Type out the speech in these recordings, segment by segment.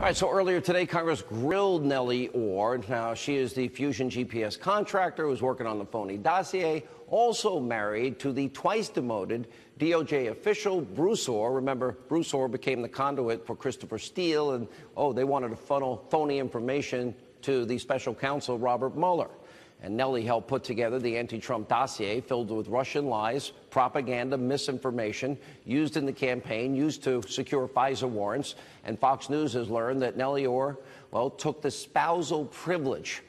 All right, so earlier today, Congress grilled Nellie Ohr. Now, she is the Fusion GPS contractor who's working on the phony dossier, also married to the twice demoted DOJ official Bruce Ohr. Remember, Bruce Ohr became the conduit for Christopher Steele, and oh, they wanted to funnel phony information to the special counsel, Robert Mueller. And Nellie helped put together the anti Trump dossier filled with Russian lies, propaganda, misinformation used in the campaign, used to secure FISA warrants. And Fox News has learned that Nellie Ohr, well, took the spousal privilege.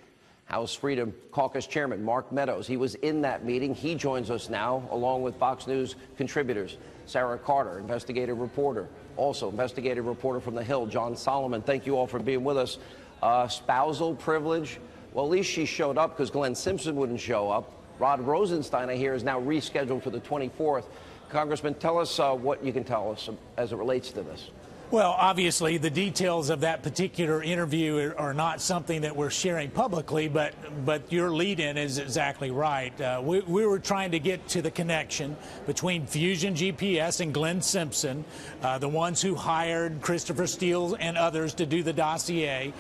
House Freedom Caucus Chairman Mark Meadows, he was in that meeting. He joins us now, along with Fox News contributors Sarah Carter, investigative reporter, also investigative reporter from The Hill, John Solomon. Thank you all for being with us. Uh, spousal privilege well, at least she showed up because Glenn Simpson wouldn't show up. Rod Rosenstein, I hear, is now rescheduled for the 24th. Congressman, tell us uh, what you can tell us as it relates to this. Well, obviously, the details of that particular interview are not something that we're sharing publicly, but but your lead-in is exactly right. Uh, we, we, were trying to get to the connection between Fusion GPS and Glenn Simpson, uh, the ones who hired Christopher Steele and others to do the dossier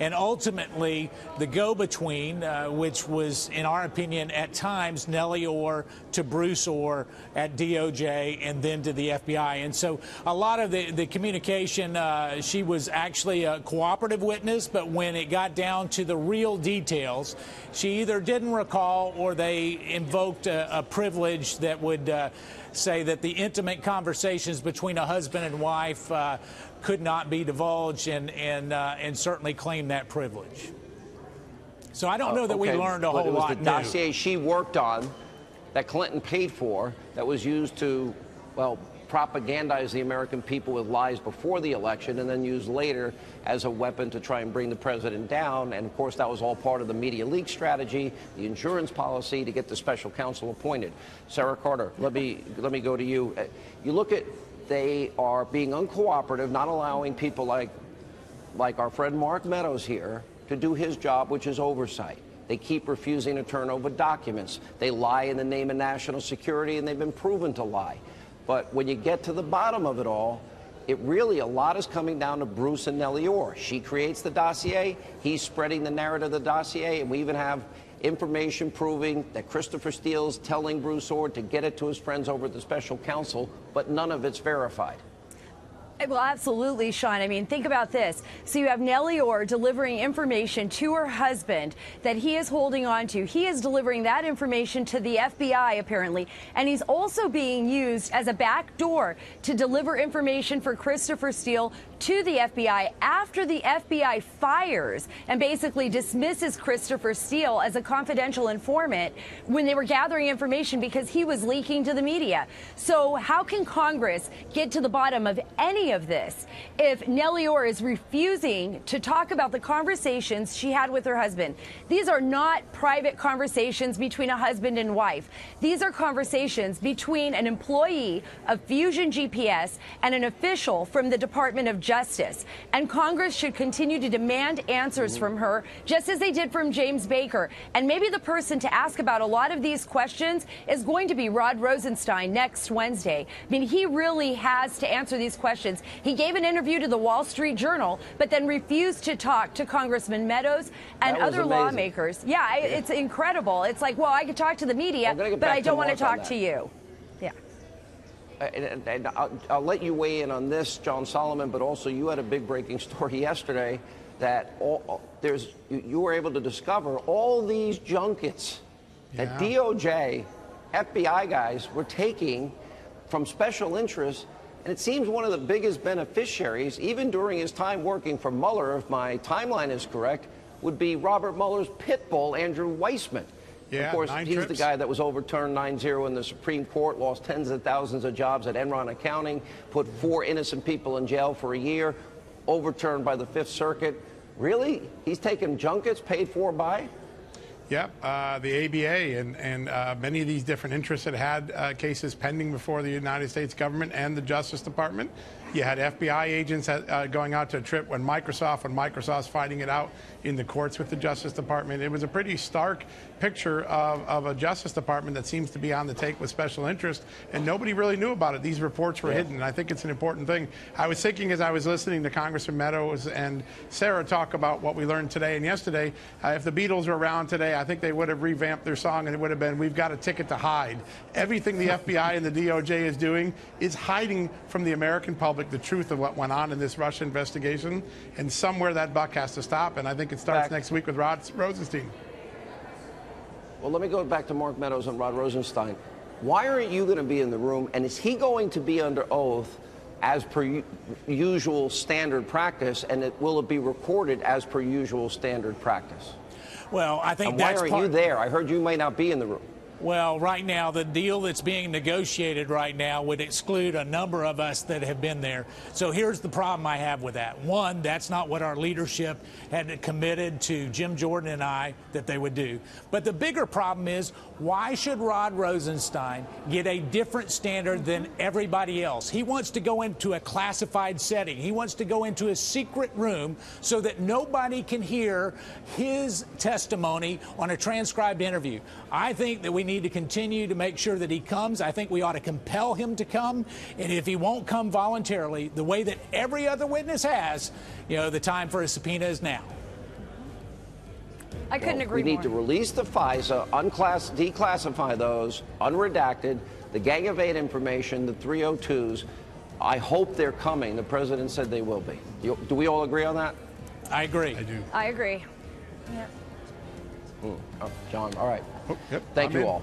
and ultimately the go-between, uh, which was, in our opinion, at times Nellie Ohr to Bruce Ohr at DOJ and then to the FBI. And so a lot of the, the communication, uh, she was actually a cooperative witness, but when it got down to the real details, she either didn't recall or they invoked a, a privilege that would uh, say that the intimate conversations between a husband and wife uh, could not be divulged and, and, uh, and certainly claim that privilege. So I don't know that okay. we learned a but whole it was lot the dossier new. she worked on that Clinton paid for that was used to, well, propagandize the American people with lies before the election and then used later as a weapon to try and bring the president down. And of course, that was all part of the media leak strategy, the insurance policy to get the special counsel appointed. Sarah Carter, let me let me go to you. Uh, you look at they are being uncooperative, not allowing people like like our friend Mark Meadows here to do his job, which is oversight. They keep refusing to turn over documents. They lie in the name of national security, and they've been proven to lie. But when you get to the bottom of it all, it really, a lot is coming down to Bruce and Nellie Ohr. She creates the dossier, he's spreading the narrative of the dossier, and we even have information proving that Christopher Steele's telling Bruce Ohr to get it to his friends over at the special counsel, but none of it's verified. Well, absolutely, Sean. I mean, think about this. So you have Nellie Ohr delivering information to her husband that he is holding on to. He is delivering that information to the FBI, apparently. And he's also being used as a back door to deliver information for Christopher Steele to the FBI after the FBI fires and basically dismisses Christopher Steele as a confidential informant when they were gathering information because he was leaking to the media. So how can Congress get to the bottom of any of this if Nellie Ohr is refusing to talk about the conversations she had with her husband. These are not private conversations between a husband and wife. These are conversations between an employee of Fusion GPS and an official from the Department of Justice. And Congress should continue to demand answers from her, just as they did from James Baker. And maybe the person to ask about a lot of these questions is going to be Rod Rosenstein next Wednesday. I mean, he really has to answer these questions he gave an interview to the Wall Street Journal, but then refused to talk to Congressman Meadows and other amazing. lawmakers. Yeah, yeah, it's incredible. It's like, well, I could talk to the media, but I don't want to talk to you. Yeah. Uh, and, and I'll, I'll, let you weigh in on this, John Solomon, but also you had a big breaking story yesterday that all, there's you, you were able to discover all these junkets yeah. that DOJ, FBI guys were taking from special interests and it seems one of the biggest beneficiaries, even during his time working for Mueller, if my timeline is correct, would be Robert Mueller's pit bull, Andrew Weissmann. Yeah, of course, he's trips. the guy that was overturned 9-0 in the Supreme Court, lost tens of thousands of jobs at Enron Accounting, put four innocent people in jail for a year, overturned by the Fifth Circuit. Really? He's taking junkets paid for by? Yep, uh, the ABA and, and uh, many of these different interests that had uh, cases pending before the United States government and the Justice Department. You had FBI agents uh, going out to a trip when Microsoft, when Microsoft's fighting it out in the courts with the Justice Department. It was a pretty stark picture of, of a Justice Department that seems to be on the take with special interest, and nobody really knew about it. These reports were yeah. hidden, and I think it's an important thing. I was thinking as I was listening to Congressman Meadows and Sarah talk about what we learned today and yesterday, uh, if the Beatles were around today, I think they would have revamped their song, and it would have been, We've got a ticket to hide. Everything the FBI and the DOJ is doing is hiding from the American public public the truth of what went on in this Russia investigation, and somewhere that buck has to stop. And I think it starts back. next week with Rod Rosenstein. Well, let me go back to Mark Meadows and Rod Rosenstein. Why aren't you going to be in the room? And is he going to be under oath as per usual standard practice? And it, will it be recorded as per usual standard practice? Well, I think and why aren't you there? I heard you may not be in the room. Well, right now, the deal that's being negotiated right now would exclude a number of us that have been there. So here's the problem I have with that. One, that's not what our leadership had committed to Jim Jordan and I that they would do. But the bigger problem is why should Rod Rosenstein get a different standard than everybody else? He wants to go into a classified setting, he wants to go into a secret room so that nobody can hear his testimony on a transcribed interview. I think that we need to continue to make sure that he comes. I think we ought to compel him to come. And if he won't come voluntarily, the way that every other witness has, you know, the time for a subpoena is now. I couldn't well, agree We need to release the FISA, unclass, declassify those, unredacted, the Gang of Eight information, the 302s. I hope they're coming. The president said they will be. You, do we all agree on that? I agree. I do. I agree. Mm. Oh, John, all right. Oh, yep, Thank I'm you in. all.